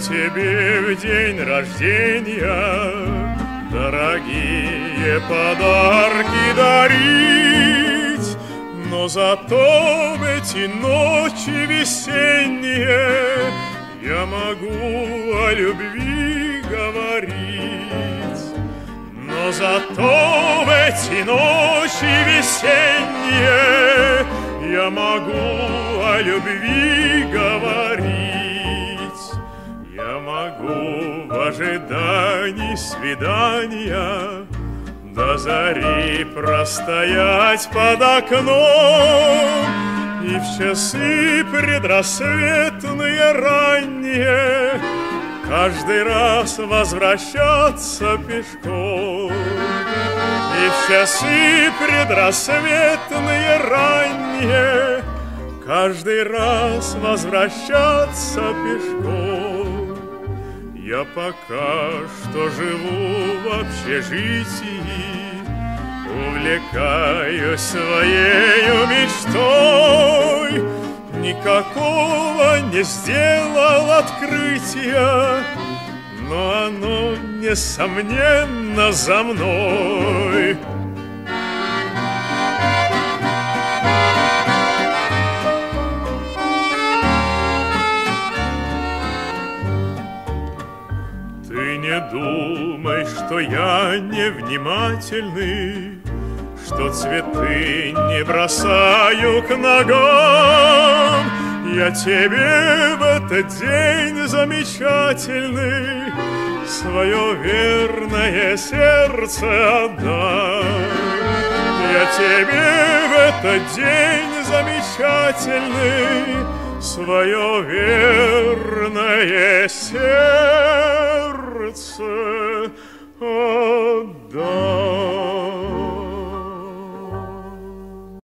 тебе в день рождения Дорогие подарки дарить. Но зато в эти ночи весенние Я могу о любви говорить. Но зато в эти ночи весенние Я могу о любви говорить ожидании свидания. До зари простоять под окном. И в часы предрассветные ранние Каждый раз возвращаться пешком. И в часы предрассветные ранние Каждый раз возвращаться пешком я пока что живу в общежитии, Увлекаюсь своей мечтой, Никакого не сделал открытия, Но оно, несомненно, за мной. Не думай, что я невнимательный, Что цветы не бросаю к ногам. Я тебе в этот день замечательный Свое верное сердце отдам. Я тебе в этот день замечательный Свое верное the